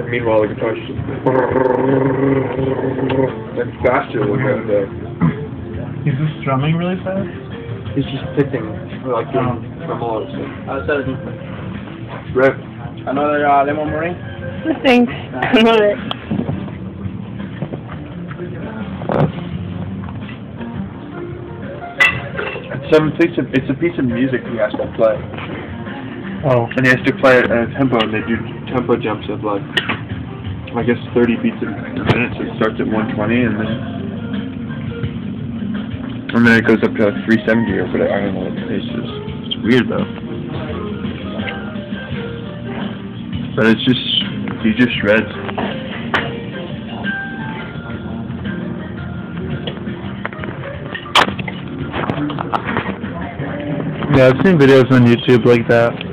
And meanwhile, the guitar's just and faster than the, the Is this strumming really fast? he's just picking like doing tremolos. Uh, so, Riff. another uh, lemon meringue. Thanks. I love it. Some piece of, it's a piece of music he has to play. Oh. And he has to play at a tempo, and they do tempo jumps of like, I guess 30 beats a minute, so it starts at 120, and then, and then it goes up to like 370 or whatever, I don't know what the pace is. It's weird though. But it's just, he just shreds. Yeah, I've seen videos on YouTube like that.